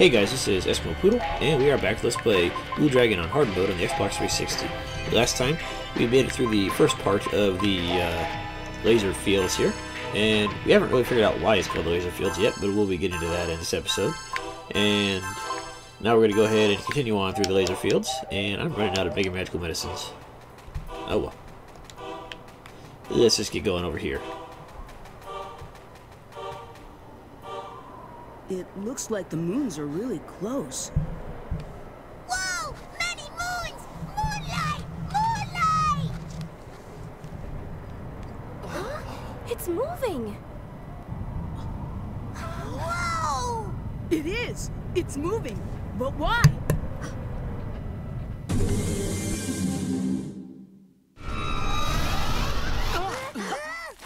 Hey guys, this is Eskimo Poodle, and we are back Let's Play Blue Dragon on hard mode on the Xbox 360. Last time, we made it through the first part of the uh, laser fields here, and we haven't really figured out why it's called the laser fields yet, but we'll be getting to that in this episode. And now we're going to go ahead and continue on through the laser fields, and I'm running out of Mega Magical Medicines. Oh well. Let's just get going over here. It looks like the moons are really close. Whoa! Many moons! Moonlight! Moonlight! It's moving! Whoa! It is! It's moving! But why?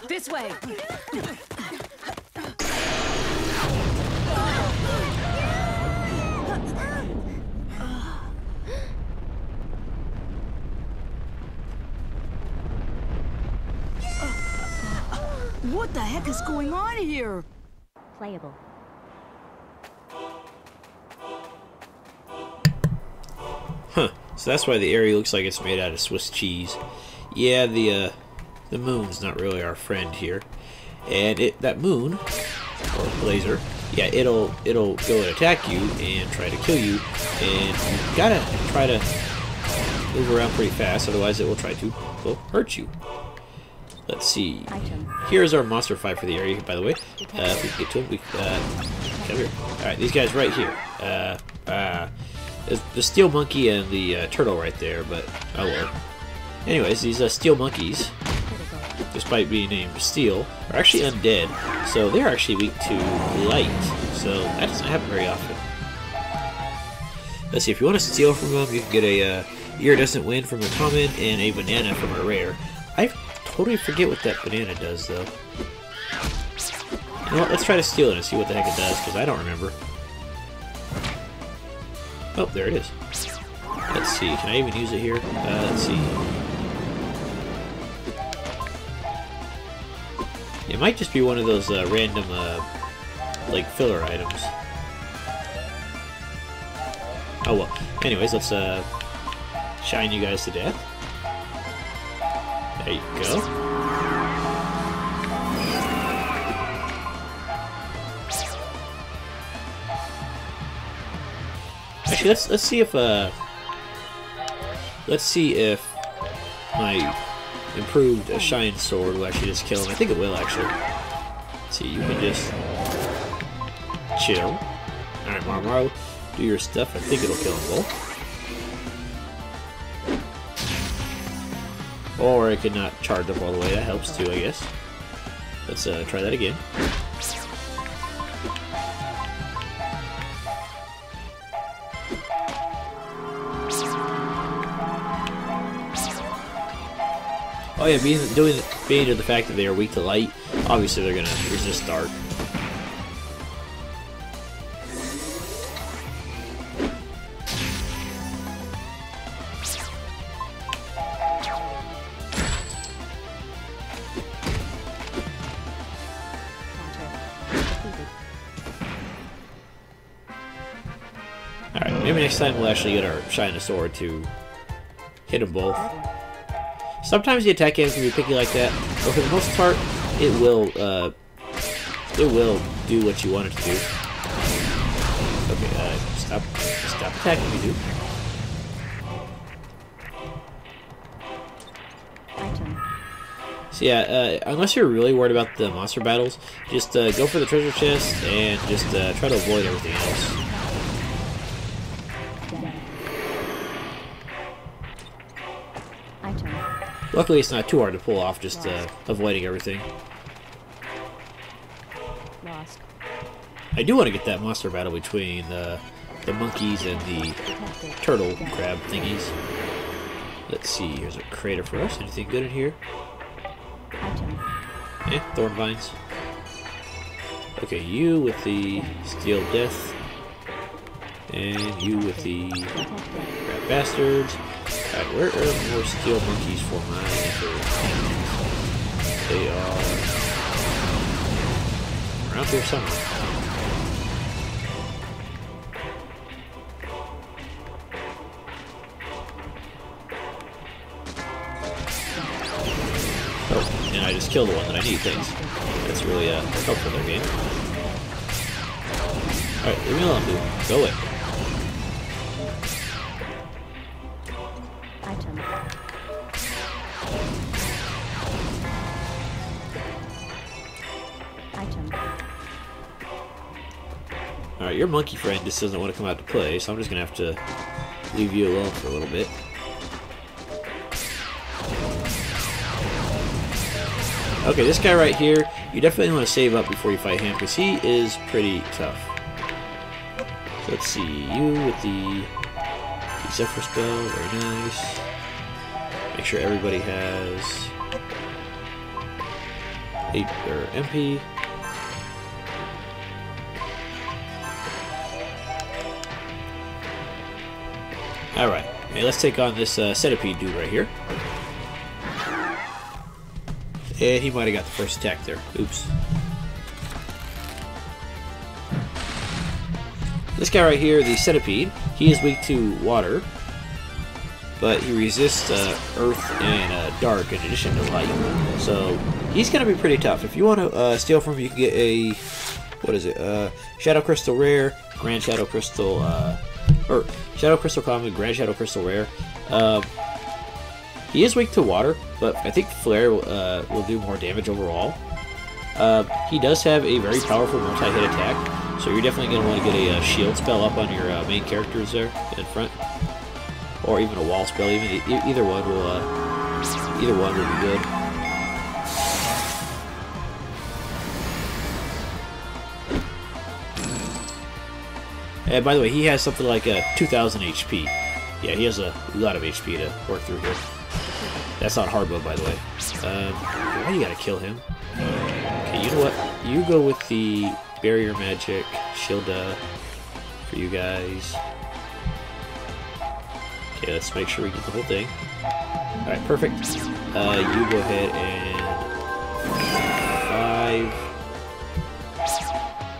This way! is going on here? Playable. Huh. So that's why the area looks like it's made out of Swiss cheese. Yeah, the uh, the moon's not really our friend here, and it that moon or laser, yeah, it'll it'll go and attack you and try to kill you, and you gotta try to move around pretty fast, otherwise it will try to well, hurt you. Let's see. Here's our monster fight for the area, by the way. Uh, if we can get to him, we uh, come here. All right, these guys right here. Uh, uh, the steel monkey and the uh, turtle right there, but oh well. Anyways, these uh, steel monkeys, despite being named steel, are actually undead, so they're actually weak to light. So that doesn't happen very often. Let's see. If you want to steal from them, you can get a uh, iridescent wind from a common and a banana from a rare. I totally forget what that banana does, though. You know what? Let's try to steal it and see what the heck it does, because I don't remember. Oh, there it is. Let's see. Can I even use it here? Uh, let's see. It might just be one of those uh, random, uh, like, filler items. Oh well. Anyways, let's uh, shine you guys to death. There you go. Actually, let's let's see if uh, let's see if my improved uh, shine sword will actually just kill him. I think it will actually. Let's see, you can just chill. All right, Marumaro, do your stuff. I think it'll kill them both. Or it could not charge up all the way. That helps too, I guess. Let's uh, try that again. Oh yeah, being doing being to the fact that they are weak to light, obviously they're gonna resist dark. Time we'll actually get our shine sword to hit them both. Sometimes the attack game can be picky like that, but for the most part, it will uh, it will do what you want it to do. Okay, uh, stop stop attacking me, dude. So yeah, uh, unless you're really worried about the monster battles, just uh, go for the treasure chest and just uh, try to avoid everything else. Item. Luckily, it's not too hard to pull off, just uh, avoiding everything. Lost. I do want to get that monster battle between the the monkeys and the turtle crab thingies. Let's see, here's a crater for us. Anything good in here? Eh, thorn vines. Okay, you with the steel death. And you with the crab bastards. God, where are more steel monkeys for my injury? They are around here somewhere. Oh, and I just kill the one that I need, thanks. That's really uh, helpful their game. Alright, leave me alone, dude. Go away. Your monkey friend just doesn't want to come out to play, so I'm just gonna have to leave you alone for a little bit. Okay, this guy right here, you definitely want to save up before you fight him, because he is pretty tough. Let's see, you with the, the Zephyr spell, very nice. Make sure everybody has 8 or MP. Alright, hey, let's take on this uh, centipede dude right here. And he might have got the first attack there. Oops. This guy right here, the centipede, he is weak to water, but he resists uh, earth and uh, dark in addition to light. So he's going to be pretty tough. If you want to uh, steal from him, you can get a what is it? Uh, Shadow Crystal Rare, Grand Shadow Crystal, uh, or Shadow Crystal Common, Grand Shadow Crystal Rare. Um, he is weak to water, but I think Flare uh, will do more damage overall. Uh, he does have a very powerful multi-hit attack, so you're definitely going to want to get a uh, shield spell up on your uh, main characters there in front, or even a wall spell. Even either one will, uh, either one will be good. And by the way, he has something like a 2,000 HP. Yeah, he has a lot of HP to work through here. That's not hard mode, by the way. Um, why you gotta kill him? Okay, you know what? You go with the barrier magic, Shilda, for you guys. Okay, let's make sure we get the whole thing. Alright, perfect. Uh, you go ahead and... Five...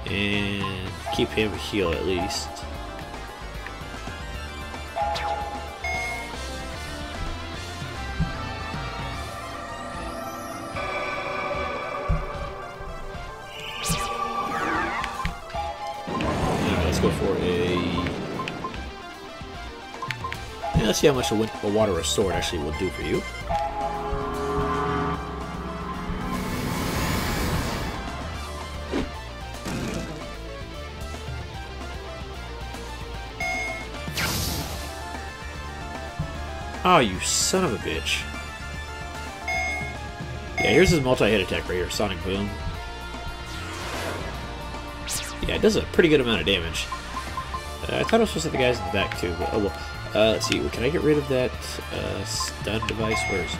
And keep him healed at least. Let's go for a. Let's see how much a water restored actually will do for you. Oh, you son of a bitch. Yeah, here's his multi-hit attack right here, Sonic Boom. Yeah, it does a pretty good amount of damage. Uh, I thought I was supposed to have the guys in the back too, but oh well. Uh, let's see, can I get rid of that uh, stun device? Where is it?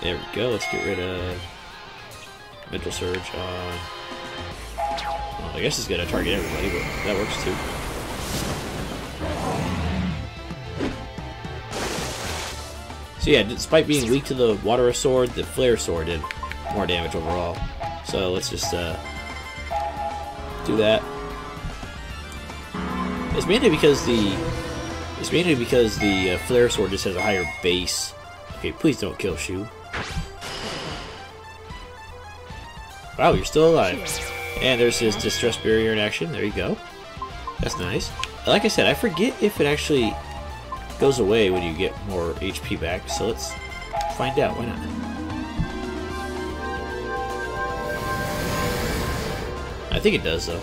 There we go, let's get rid of Mental Surge on... Well, I guess it's gonna target everybody, but that works too. So yeah, despite being weak to the Water Sword, the Flare Sword did more damage overall. So let's just uh, do that. It's mainly because the it's mainly because the uh, Flare Sword just has a higher base. Okay, please don't kill Shu. Wow, you're still alive. And there's his Distress Barrier in action. There you go. That's nice. Like I said, I forget if it actually goes away when you get more HP back, so let's find out. Why not? I think it does, though.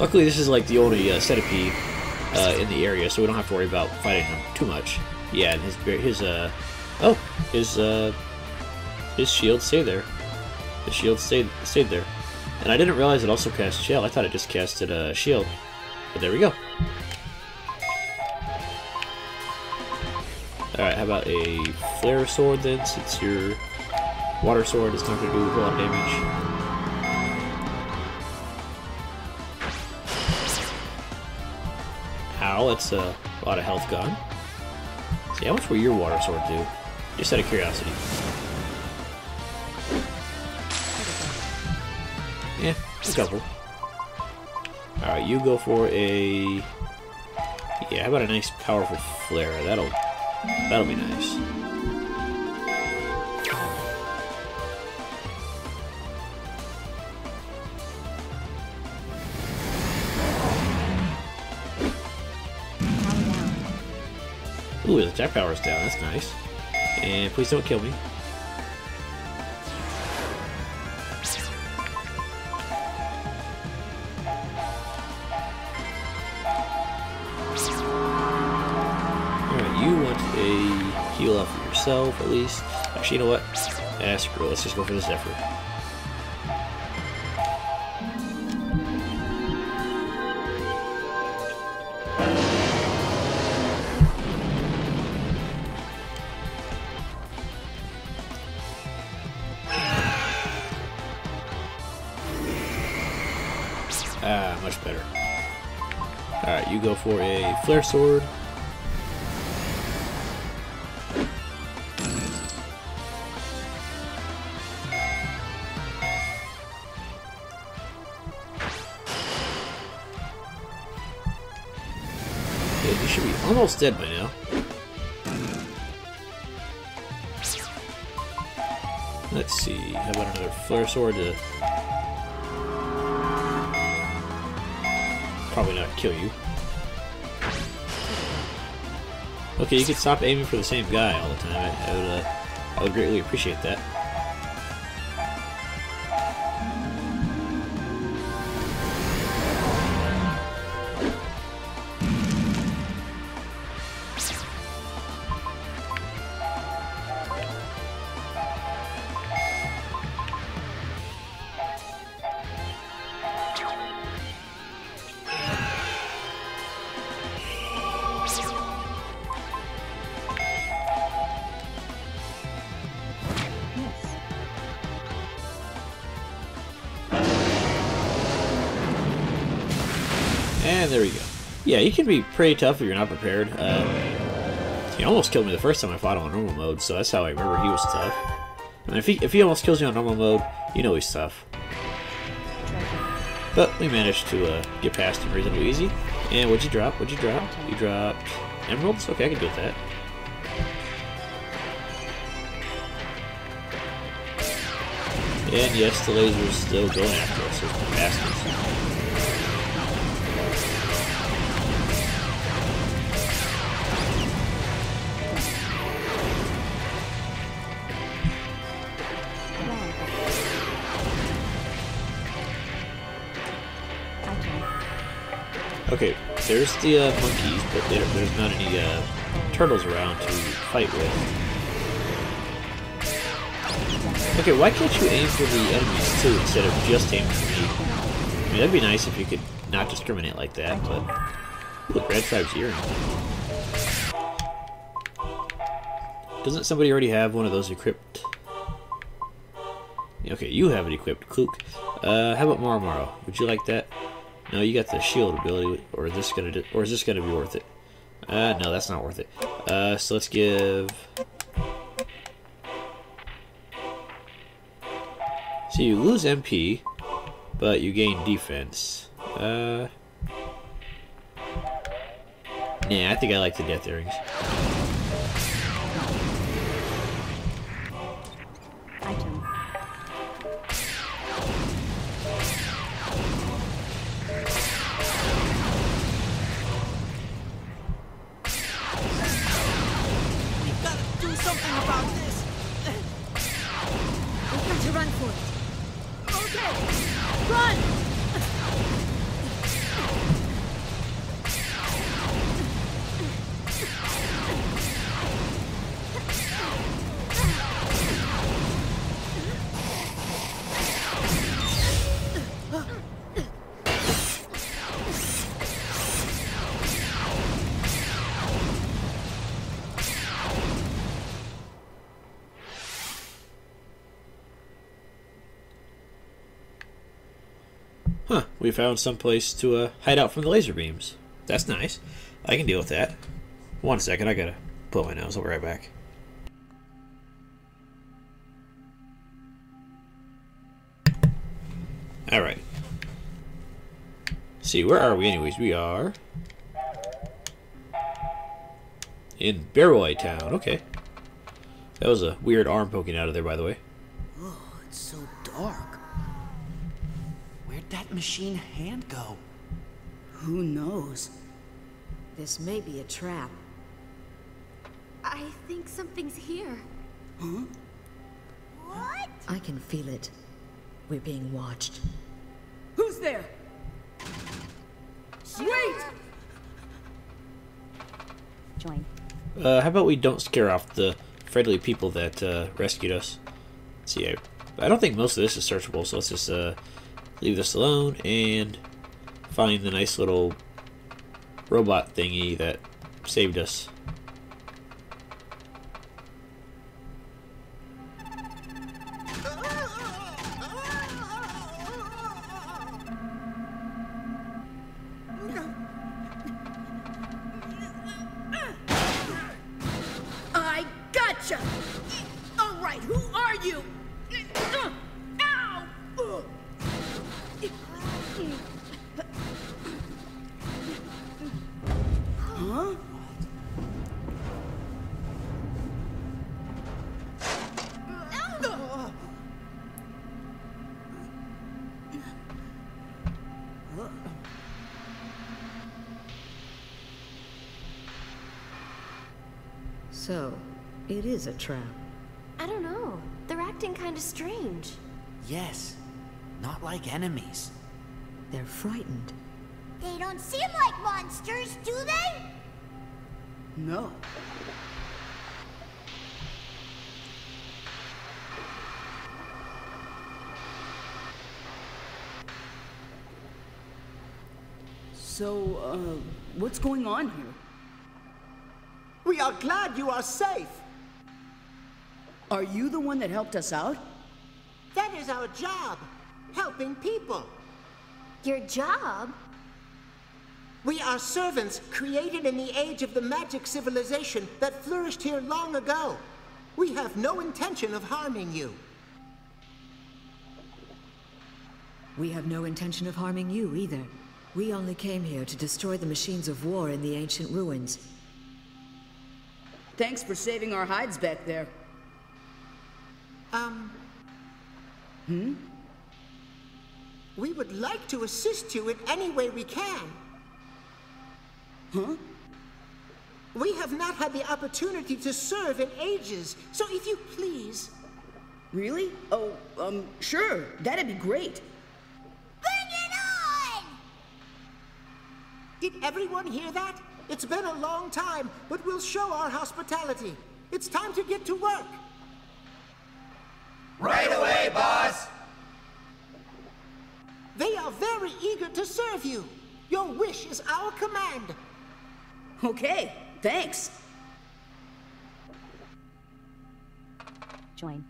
Luckily, this is like the only uh, centipede uh, in the area, so we don't have to worry about fighting him too much. Yeah, and his his uh oh his uh his shield stayed there. The shield stayed stayed there, and I didn't realize it also cast shell. I thought it just casted a uh, shield, but there we go. All right, how about a flare sword then, since your water sword is not going to do a lot of damage. Ow, that's a lot of health gone. See, how much will your water sword do? Just out of curiosity. A couple. Alright, you go for a Yeah, how about a nice powerful flare? That'll that'll be nice. Ooh, the attack power's down. That's nice. And please don't kill me. Heal up for yourself, at least. Actually, you know what? Ah, screw it. Let's just go for this effort. Ah, much better. Alright, you go for a flare sword. Almost dead by now. Let's see, how about another flare sword to probably not kill you. Okay, you could stop aiming for the same guy all the time. I, I would, uh, I would greatly appreciate that. And there we go. Yeah, you can be pretty tough if you're not prepared. Uh, he almost killed me the first time I fought him on normal mode, so that's how I remember he was tough. If he, if he almost kills you on normal mode, you know he's tough. But we managed to uh, get past him reasonably easy. And what'd you drop? What'd you drop? You dropped emeralds? Okay, I can do with that. And yes, the laser is still going after us, those bastards. There's the uh, monkeys, but there, there's not any uh, turtles around to fight with. Okay, why can't you aim for the enemies too instead of just aiming for me? I mean, that'd be nice if you could not discriminate like that, but... Look, Red Tribe's earring. Doesn't somebody already have one of those equipped? Okay, you have it equipped, Kluke. Uh, how about Marumaro? Would you like that? No, you got the shield ability, or is this gonna, or is this gonna be worth it? Uh, no, that's not worth it. Uh, so let's give. So you lose MP, but you gain defense. Uh. I think I like the death earrings. We found some place to uh, hide out from the laser beams. That's nice. I can deal with that. One second, I gotta blow my nose. I'll be right back. Alright. See, where are we anyways? We are... in Barroy Town. Okay. That was a weird arm poking out of there, by the way. Oh, it's so dark. Where'd that machine hand go? Who knows? This may be a trap. I think something's here. Huh? What? I can feel it. We're being watched. Who's there? Wait! Join. Uh, how about we don't scare off the friendly people that uh, rescued us? Let's see, I, I don't think most of this is searchable, so let's just uh, leave this alone and find the nice little robot thingy that saved us. So, it is a trap. I don't know. They're acting kind of strange. Yes. Not like enemies. They're frightened. They don't seem like monsters, do they? No. So, uh, what's going on here? We are glad you are safe. Are you the one that helped us out? That is our job, helping people. Your job? We are servants created in the age of the magic civilization that flourished here long ago. We have no intention of harming you. We have no intention of harming you either. We only came here to destroy the machines of war in the ancient ruins. Thanks for saving our hides back there. Um. Hmm? We would like to assist you in any way we can. Huh? We have not had the opportunity to serve in ages, so if you please. Really? Oh, um, sure. That'd be great. Did everyone hear that? It's been a long time, but we'll show our hospitality. It's time to get to work. Right away, boss! They are very eager to serve you. Your wish is our command. Okay, thanks. Join.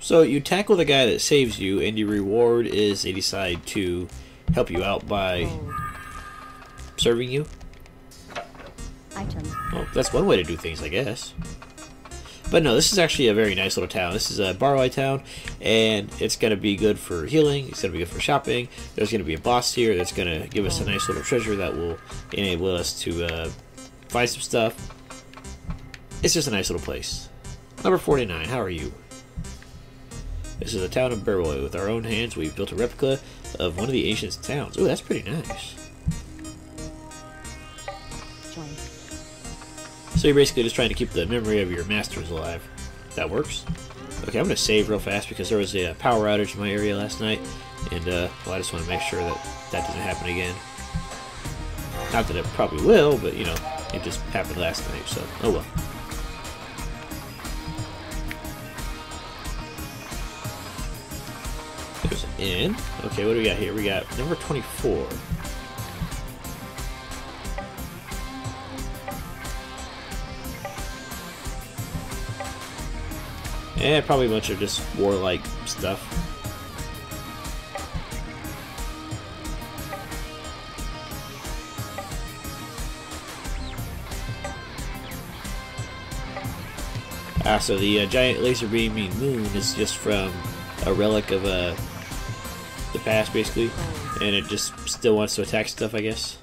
So you tackle the guy that saves you, and your reward is they decide to help you out by serving you. Items. Well, that's one way to do things, I guess. But no, this is actually a very nice little town. This is a Barwai town, and it's going to be good for healing. It's going to be good for shopping. There's going to be a boss here that's going to give us a nice little treasure that will enable us to uh, find some stuff. It's just a nice little place. Number 49, how are you? This is the town of Barroy. With our own hands, we've built a replica of one of the ancient towns. Ooh, that's pretty nice. So you're basically just trying to keep the memory of your masters alive. That works. Okay, I'm gonna save real fast because there was a power outage in my area last night, and uh, well, I just want to make sure that that doesn't happen again. Not that it probably will, but you know, it just happened last night, so oh well. Inn. Okay, what do we got here? We got number 24. Yeah, probably a bunch of just warlike stuff. Ah, so the uh, giant laser beaming moon is just from a relic of uh, the past, basically, and it just still wants to attack stuff, I guess.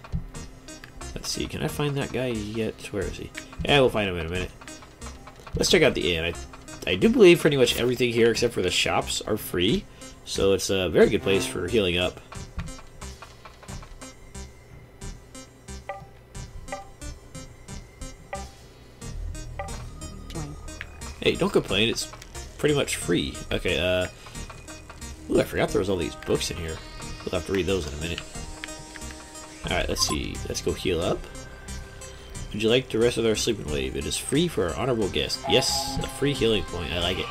let's see. Can I find that guy yet? Where is he? Yeah, we'll find him in a minute. Let's check out the inn. I, I do believe pretty much everything here except for the shops are free, so it's a very good place for healing up. Hey, don't complain. It's pretty much free. Okay, uh... Ooh, I forgot there was all these books in here. We'll have to read those in a minute. Alright, let's see. Let's go heal up. Would you like to rest with our sleeping wave? It is free for our honorable guest. Yes, a free healing point. I like it.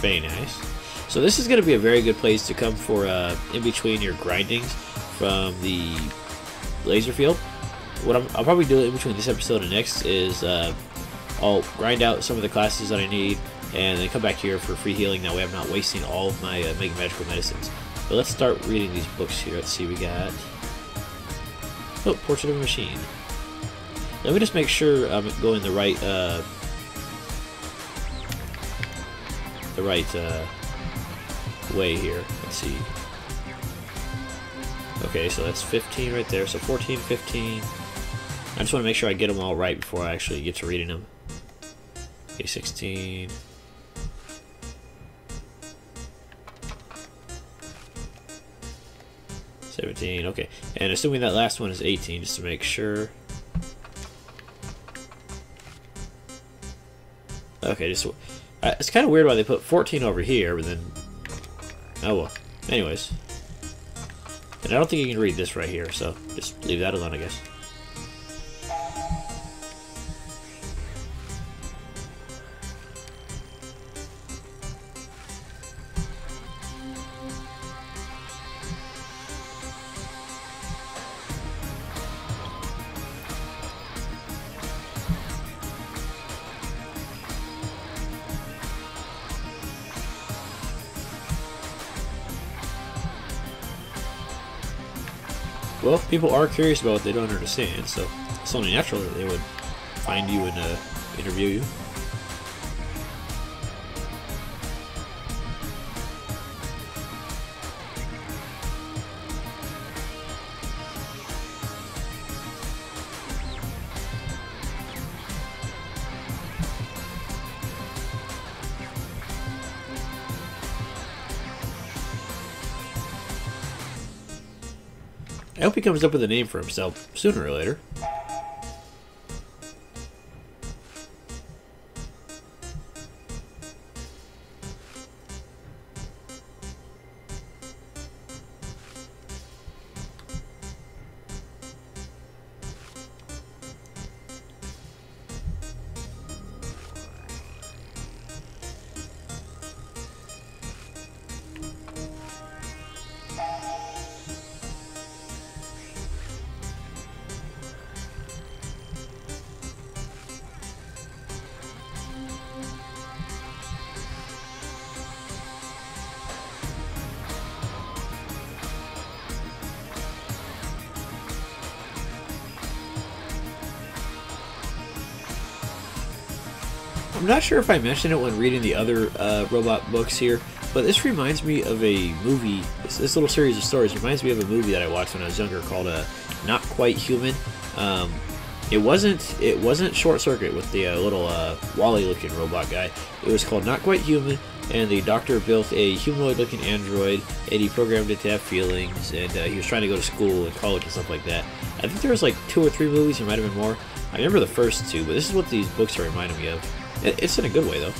Very nice. So this is going to be a very good place to come for uh, in between your grindings from the laser field. What I'm, I'll probably do in between this episode and next is uh, I'll grind out some of the classes that I need and then come back here for free healing. That way I'm not wasting all of my uh, Mega Magical Medicines. But let's start reading these books here. Let's see, we got... Oh, Portrait of a Machine. Let me just make sure I'm going the right, uh... The right, uh... Way here. Let's see. Okay, so that's 15 right there. So 14, 15... I just want to make sure I get them all right before I actually get to reading them. Okay, 16... 17, okay. And assuming that last one is 18, just to make sure. Okay, just... Uh, it's kind of weird why they put 14 over here, but then... Oh well. Anyways. And I don't think you can read this right here, so just leave that alone, I guess. People are curious about what they don't understand, so it's only natural that they would find you and uh, interview you. I hope he comes up with a name for himself sooner or later. Sure if I mentioned it when reading the other uh, robot books here, but this reminds me of a movie. This, this, little series of stories reminds me of a movie that I watched when I was younger called uh, "Not Quite Human." Um, it wasn't it wasn't Short Circuit with the uh, little uh, WALL-E-looking robot guy. It was called Not Quite Human, and the doctor built a humanoid-looking android, and he programmed it to have feelings, and uh, he was trying to go to school and college and stuff like that. I think there was like two or three movies. There might have been more. I remember the first two, but this is what these books are reminding me of. It's in a good way, though.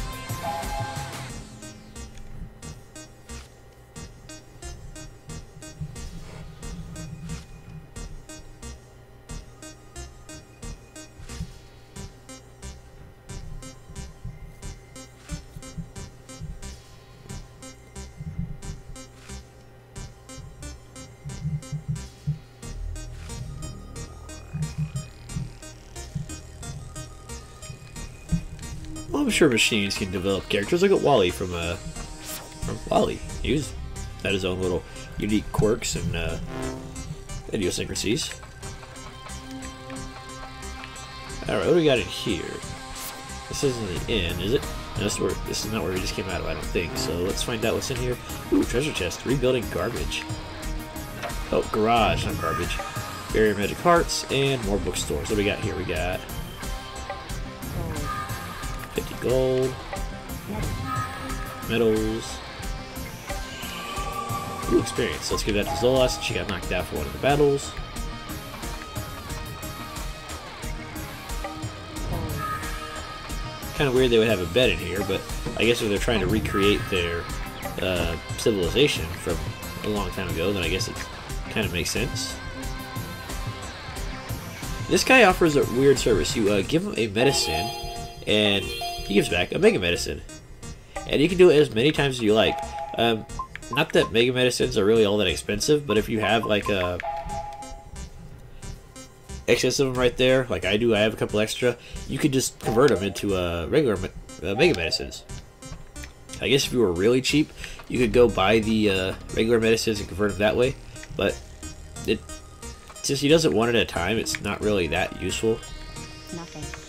Sure machines can develop characters. Look at WALL-E from uh, from WALL-E. He had his own little unique quirks and uh, idiosyncrasies. All right, what do we got in here? This isn't the inn, is it? This, is where, this is not where we just came out of, I don't think. So let's find out what's in here. Ooh, treasure chest. Rebuilding garbage. Oh, garage, not garbage. Barrier magic hearts, and more bookstores. What do we got here? We got Gold. 50 gold, medals. Ooh, experience. Let's give that to Zola since she got knocked out for one of the battles. Kind of weird they would have a bed in here, but I guess if they're trying to recreate their uh, civilization from a long time ago, then I guess it kind of makes sense. This guy offers a weird service. You uh, give him a medicine, and he gives back a mega medicine. And you can do it as many times as you like. Um, not that mega medicines are really all that expensive, but if you have like a excess of them right there, like I do, I have a couple extra, you could just convert them into uh, regular me- uh, mega medicines. I guess if you were really cheap, you could go buy the uh, regular medicines and convert them that way, but it since he does it one at a time, it's not really that useful. Nothing.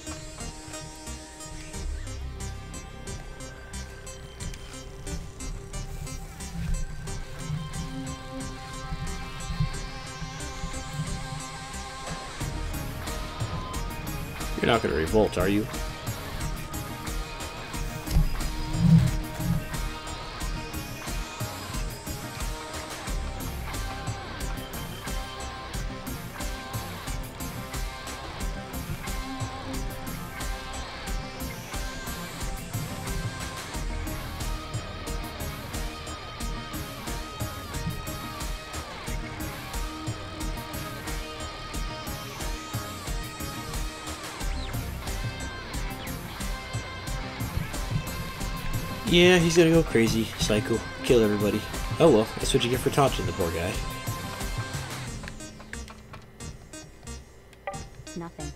You're not going to revolt, are you? Yeah, he's gonna go crazy, psycho, kill everybody. Oh well, that's what you get for taunting the poor guy. Nothing.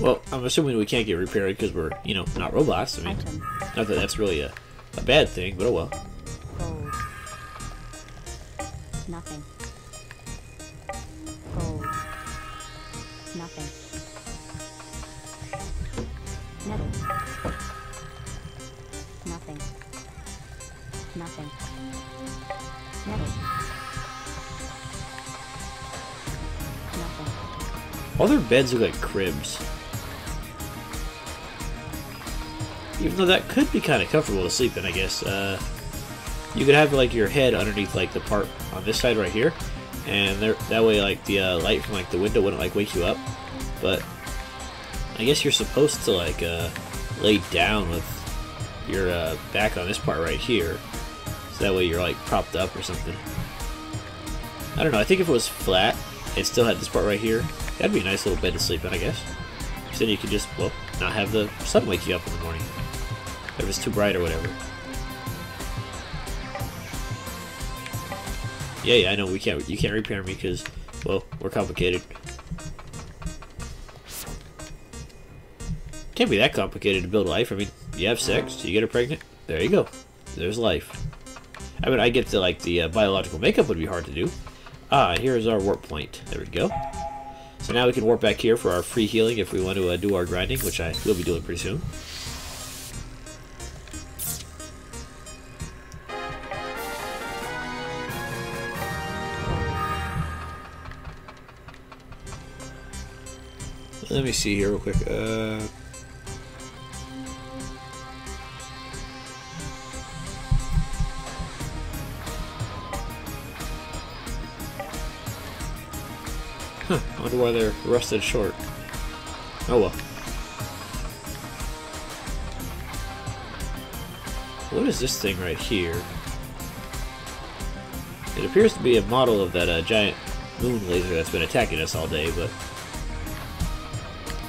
Well, I'm assuming we can't get repaired because we're, you know, not robots. I mean, Item. not that that's really a, a bad thing, but oh well. Beds look like cribs. Even though that could be kind of comfortable to sleep in, I guess. Uh, you could have like your head underneath like the part on this side right here, and there that way like the uh, light from like the window wouldn't like wake you up. But I guess you're supposed to like uh, lay down with your uh, back on this part right here, so that way you're like propped up or something. I don't know. I think if it was flat, it still had this part right here. That'd be a nice little bed to sleep in, I guess. So then you could just well not have the sun wake you up in the morning if it's too bright or whatever. Yeah, yeah, I know we can't. You can't repair me because, well, we're complicated. Can't be that complicated to build life. I mean, you have sex, you get her pregnant. There you go. There's life. I mean, I get to like the uh, biological makeup would be hard to do. Ah, here's our warp point. There we go. So now we can warp back here for our free healing if we want to uh, do our grinding, which I will be doing pretty soon. Let me see here real quick. Uh, I wonder why they're rusted short. Oh well. What is this thing right here? It appears to be a model of that uh, giant moon laser that's been attacking us all day, but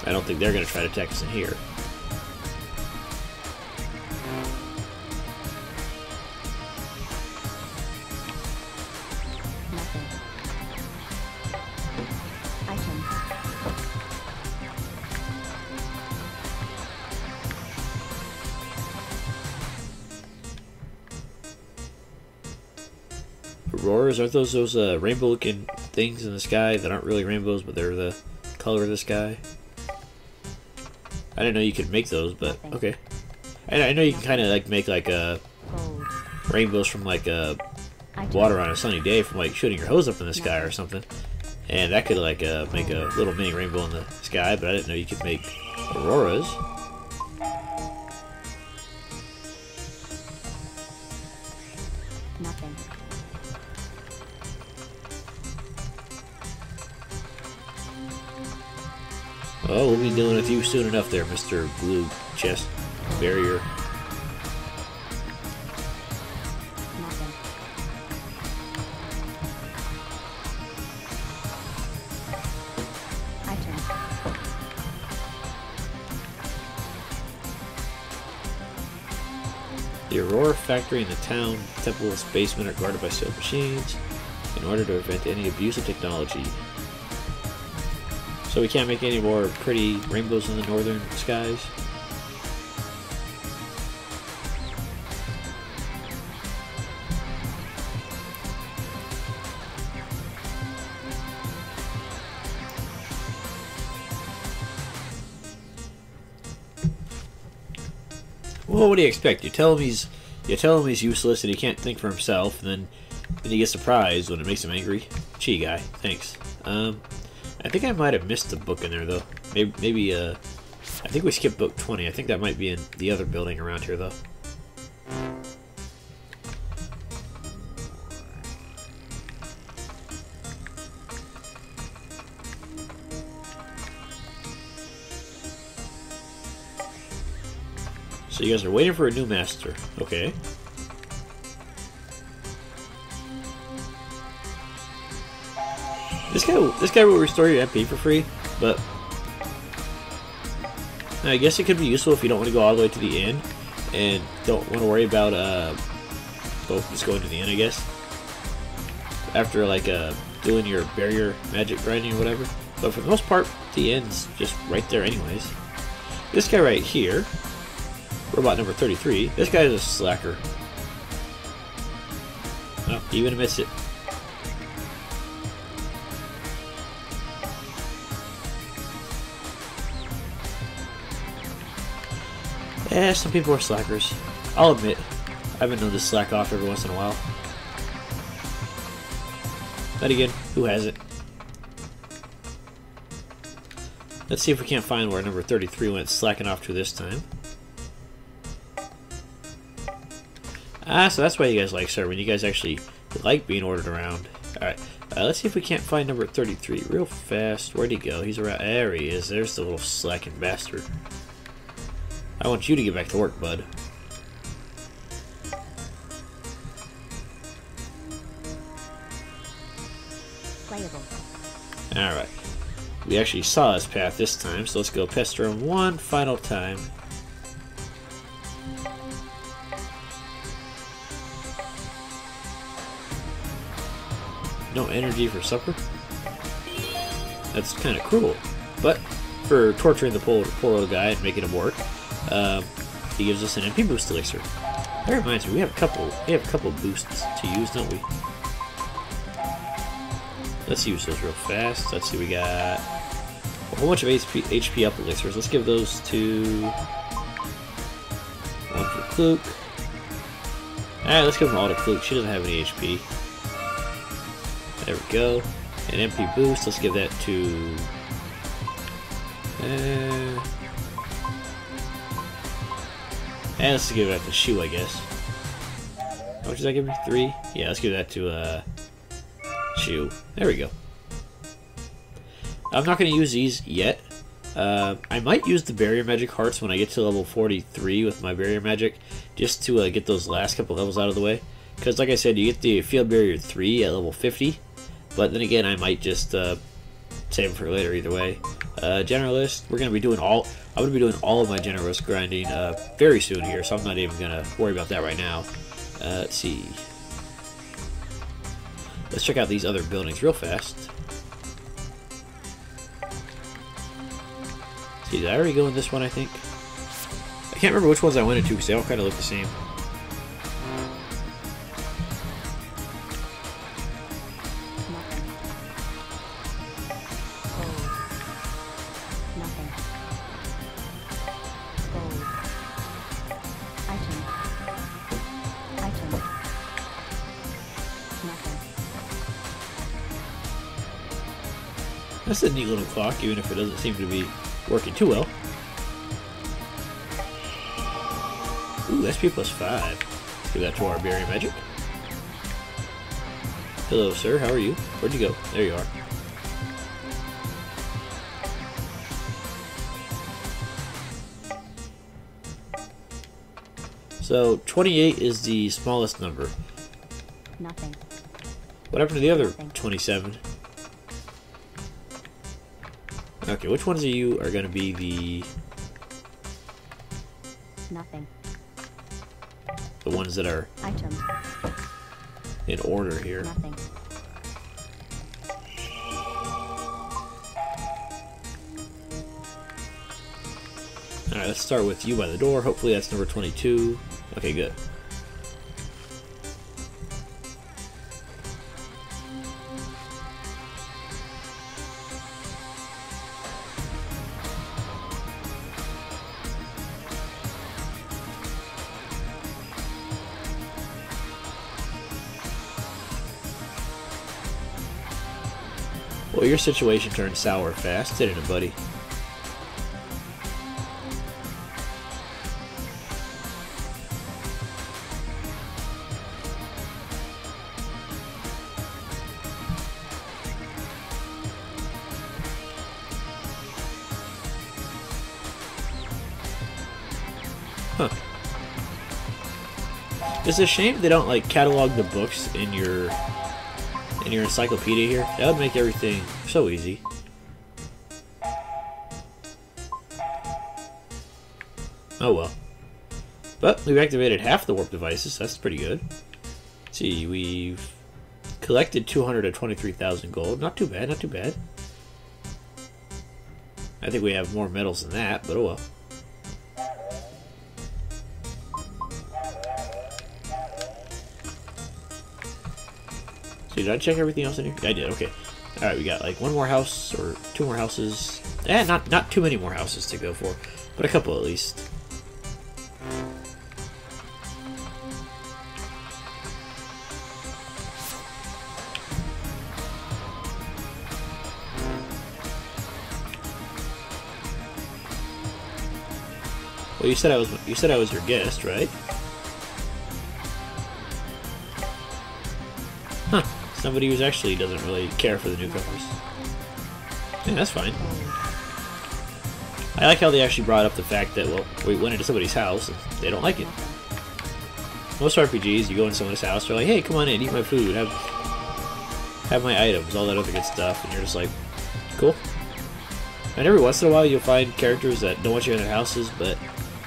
I don't think they're going to try to attack us in here. Auroras, aren't those those uh, rainbow-looking things in the sky that aren't really rainbows, but they're the color of the sky? I didn't know you could make those, but okay. I, I know you can kind of like make like uh, rainbows from like uh, water on a sunny day from like shooting your hose up in the sky or something, and that could like uh, make a little mini rainbow in the sky. But I didn't know you could make auroras. Oh, we'll be dealing with you soon enough, there, Mister Blue Chest Barrier. The Aurora factory and the town temple's basement are guarded by sealed machines in order to prevent any abuse of technology. So we can't make any more pretty rainbows in the northern skies. Well, what do you expect? You tell him he's you tell him he's useless and he can't think for himself, and then then he gets surprised when it makes him angry. Gee, guy, thanks. Um, I think I might have missed a book in there though. Maybe maybe uh, I think we skipped book twenty. I think that might be in the other building around here though. So you guys are waiting for a new master. Okay. This guy, this guy will restore your MP for free, but I guess it could be useful if you don't want to go all the way to the end and don't want to worry about uh, both just going to the end. I guess after like uh, doing your barrier magic grinding or whatever. But for the most part, the end's just right there, anyways. This guy right here, robot number 33. This guy is a slacker. Oh, even admits it. Yeah, some people are slackers. I'll admit, I've been known to slack off every once in a while. But again, who hasn't? Let's see if we can't find where number 33 went slacking off to this time. Ah, so that's why you guys like serving. You guys actually like being ordered around. Alright, uh, let's see if we can't find number 33 real fast. Where'd he go? He's around. There he is. There's the little slacking bastard. I want you to get back to work, bud. Playable. Alright. We actually saw his path this time, so let's go pester him one final time. No energy for supper? That's kind of cruel. But for torturing the poor, poor little guy and making him work, um, he gives us an MP boost elixir. That reminds me, we have a couple. We have a couple boosts to use, don't we? Let's use those real fast. Let's see, we got a whole bunch of HP, HP up elixirs. Let's give those to one for Kluke. Alright, let's give them all to Kluke. She doesn't have any HP. There we go. An MP boost. Let's give that to. Uh, and let's give that to Shu, I guess. How much does that give me? Three? Yeah, let's give that to uh, Shu. There we go. I'm not going to use these yet. Uh, I might use the barrier magic hearts when I get to level 43 with my barrier magic, just to uh, get those last couple levels out of the way. Because, like I said, you get the field barrier 3 at level 50, but then again, I might just uh, save for later either way. Uh, generalist, we're going to be doing all. I'm going to be doing all of my generalist grinding uh, very soon here, so I'm not even going to worry about that right now. Uh, let's see. Let's check out these other buildings real fast. See, did I already go in this one, I think? I can't remember which ones I went into because they all kind of look the same. A neat little clock, even if it doesn't seem to be working too well. Ooh, SP plus 5. Let's give that to our barrier magic. Hello, sir. How are you? Where'd you go? There you are. So, 28 is the smallest number. Nothing. What happened to the other Nothing. 27? Okay, which ones of you are going to be the Nothing. the ones that are Item. in order here? Nothing. Alright, let's start with you by the door. Hopefully that's number 22. Okay, good. Situation turned sour fast, didn't it, buddy? Huh. It's a shame they don't like catalog the books in your in your encyclopedia here. That would make everything so easy. Oh well. But we've activated half the warp devices. That's pretty good. Let's see, we've collected 223,000 gold. Not too bad, not too bad. I think we have more medals than that, but oh well. Did I check everything else in here? I did, okay. Alright, we got like one more house or two more houses. Eh, not not too many more houses to go for, but a couple at least. Well, you said I was you said I was your guest, right? Huh. Somebody who's actually doesn't really care for the newcomers. Yeah, that's fine. I like how they actually brought up the fact that, well, we went into somebody's house and they don't like it. Most RPGs, you go into someone's house, they're like, hey, come on in, eat my food, have have my items, all that other good stuff, and you're just like, cool. And every once in a while you'll find characters that don't want you in their houses, but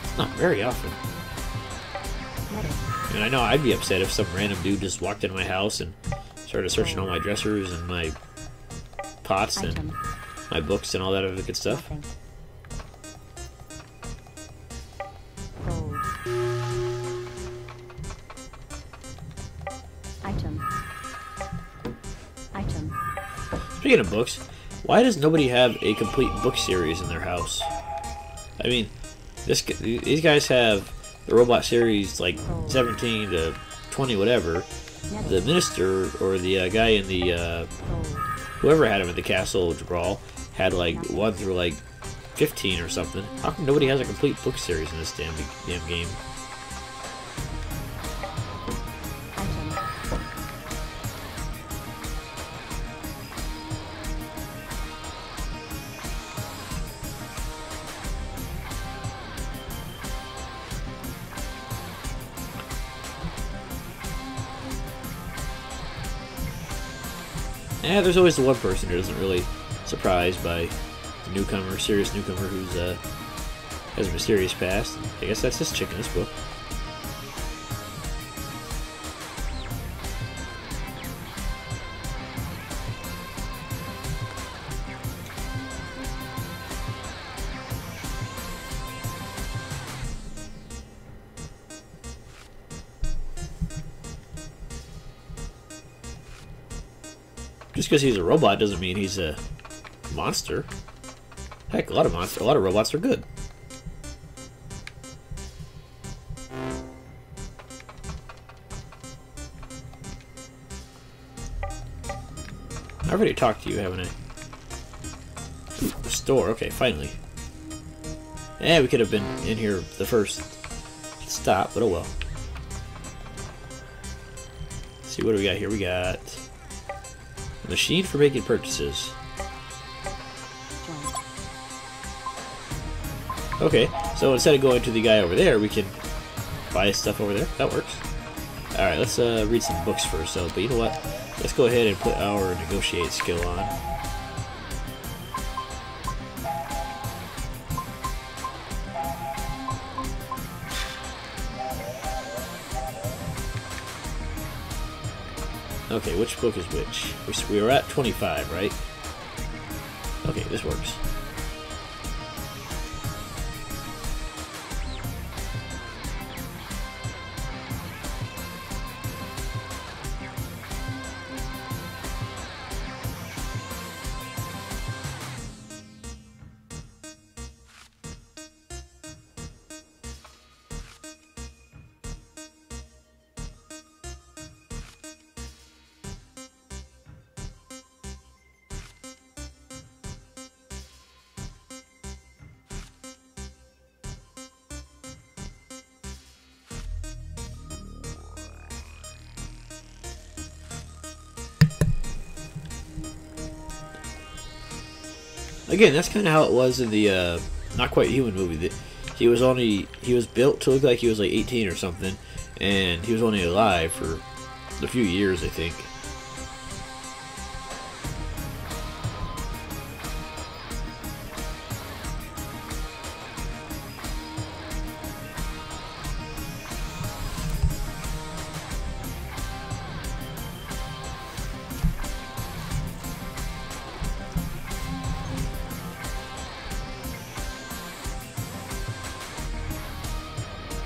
it's not very often. And I know I'd be upset if some random dude just walked into my house and started searching all my dressers and my pots and my books and all that other good stuff. Item. Item. Speaking of books, why does nobody have a complete book series in their house? I mean, this these guys have the robot series like 17 to 20 whatever. The minister or the uh, guy in the uh, whoever had him at the castle of Jibral had like one through like 15 or something. How come nobody has a complete book series in this damn damn game? There's always the one person who isn't really surprised by the newcomer, serious newcomer who's uh, has a mysterious past. I guess that's this chick in this book. Because he's a robot doesn't mean he's a monster. Heck, a lot of monster, a lot of robots are good. I've already talked to you, haven't I? store. Okay, finally. Yeah, we could have been in here the first stop, but oh well. Let's see what do we got here. We got machine for making purchases. Okay, so instead of going to the guy over there, we can buy stuff over there. That works. Alright, let's uh, read some books first, though. But you know what? Let's go ahead and put our negotiate skill on. Okay, which book is which? We were at 25, right? Okay, this works. Again, that's kind of how it was in the uh, not quite human movie. That he was only he was built to look like he was like 18 or something, and he was only alive for a few years, I think.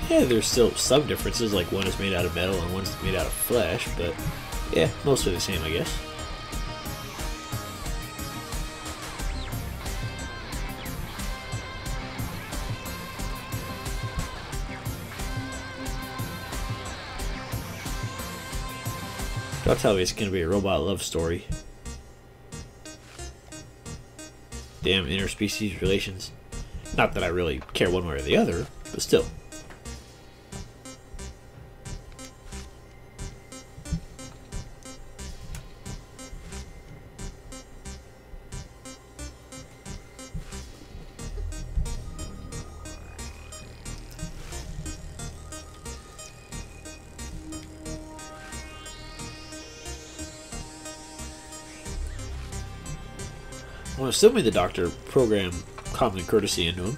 Yeah, there's still some differences, like one is made out of metal and one's made out of flesh, but yeah, mostly the same, I guess. Don't tell me it's gonna be a robot love story. Damn interspecies relations. Not that I really care one way or the other, but still. Assuming the doctor programmed common courtesy into him,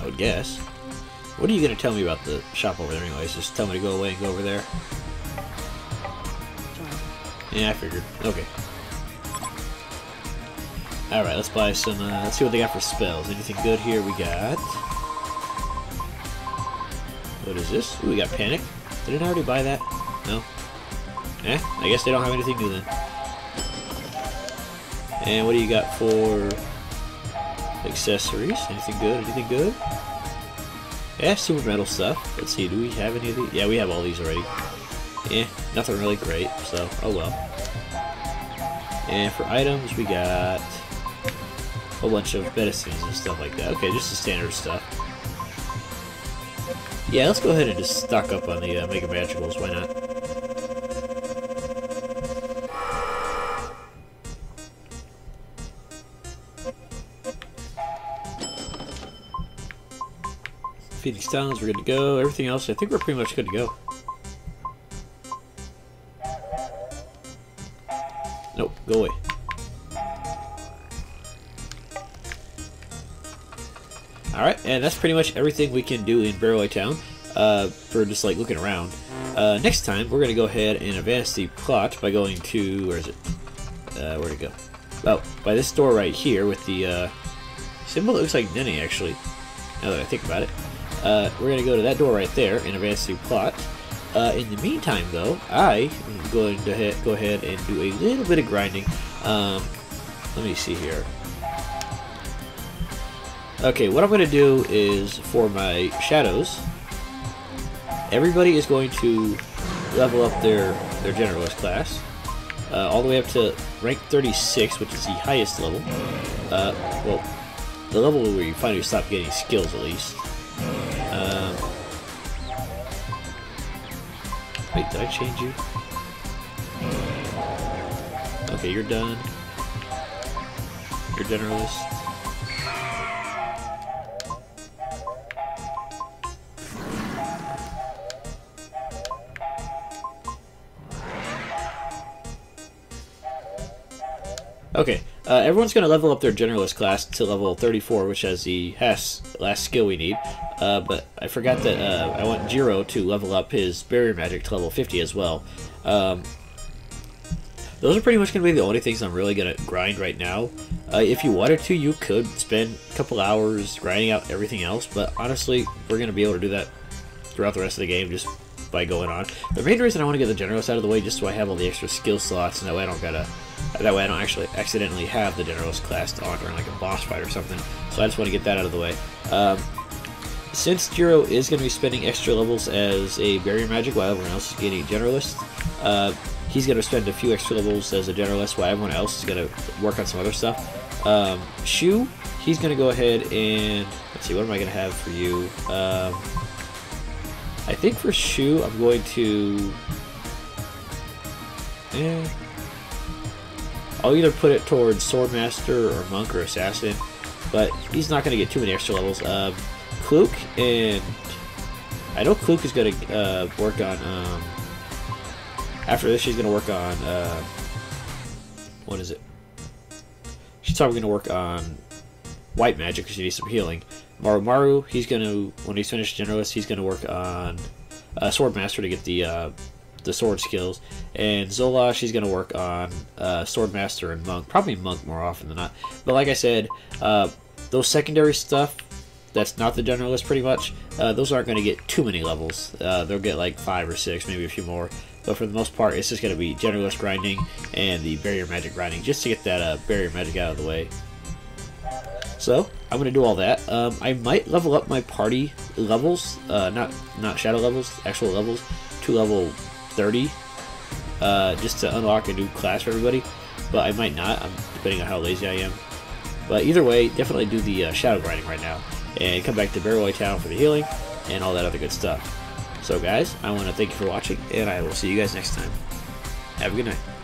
I would guess. What are you going to tell me about the shop over there, anyways? Just tell me to go away and go over there? Yeah, I figured. Okay. Alright, let's buy some, uh, let's see what they got for spells. Anything good here? We got... What is this? Ooh, we got Panic. Didn't I already buy that? No? Eh, I guess they don't have anything new then. And what do you got for accessories? Anything good? Anything good? Yeah, super metal stuff. Let's see, do we have any of these? Yeah, we have all these already. Yeah, nothing really great, so oh well. And for items, we got a bunch of medicines and stuff like that. Okay, just the standard stuff. Yeah, let's go ahead and just stock up on the uh, Mega Magicals, why not? Feeding stones, we're good to go. Everything else, I think we're pretty much good to go. Nope, go away. Alright, and that's pretty much everything we can do in Barroway Town uh, for just like looking around. Uh, next time, we're going to go ahead and advance the plot by going to, where is it? Uh, where'd it go? Oh, by this door right here with the uh, symbol that looks like Nene actually, now that I think about it. Uh, we're going to go to that door right there and advance the plot. Uh, in the meantime, though, I am going to go ahead and do a little bit of grinding. Um, let me see here. Okay, what I'm going to do is for my shadows, everybody is going to level up their, their generalist class. Uh, all the way up to rank 36, which is the highest level. Uh, well, the level where you finally stop getting skills at least. Wait, did I change you? Okay, you're done. You're generalist. Uh, everyone's going to level up their generalist class to level 34, which has the last skill we need. Uh, but I forgot that uh, I want Jiro to level up his barrier magic to level 50 as well. Um, those are pretty much going to be the only things I'm really going to grind right now. Uh, if you wanted to, you could spend a couple hours grinding out everything else, but honestly, we're going to be able to do that throughout the rest of the game just by going on. The main reason I want to get the generalist out of the way just so I have all the extra skill slots, and that way I don't gotta, that way I don't actually accidentally have the generalist class on during like a boss fight or something. So I just want to get that out of the way. Um, since Jiro is going to be spending extra levels as a barrier magic while everyone else is getting generalist, uh, he's going to spend a few extra levels as a generalist while everyone else is going to work on some other stuff. Um, Shu, he's going to go ahead and let's see, what am I going to have for you? Um, I think for Shu, I'm going to. Eh. I'll either put it towards Swordmaster or Monk or Assassin, but he's not going to get too many extra levels. Um, Kluke and. I know Kluke is going to uh, work on. Um, after this, she's going to work on. Uh, what is it? She's probably going to work on white magic because she needs some healing. Marumaro, he's going to, when he's finished Generalist, he's going to work on uh, Swordmaster to get the uh, the sword skills. And Zola, she's going to work on uh, Swordmaster and Monk. Probably Monk more often than not. But like I said, uh, those secondary stuff, that's not the Generalist pretty much, uh, those aren't going to get too many levels. Uh, they'll get like five or six, maybe a few more. But for the most part, it's just going to be Generalist grinding and the Barrier Magic grinding, just to get that uh, Barrier Magic out of the way. So I'm gonna do all that. Um, I might level up my party levels, uh, not not shadow levels, actual levels, to level 30, uh, just to unlock a new class for everybody. But I might not, I'm, depending on how lazy I am. But either way, definitely do the uh, shadow grinding right now, and come back to Barroway Town for the healing and all that other good stuff. So guys, I want to thank you for watching, and I will see you guys next time. Have a good night.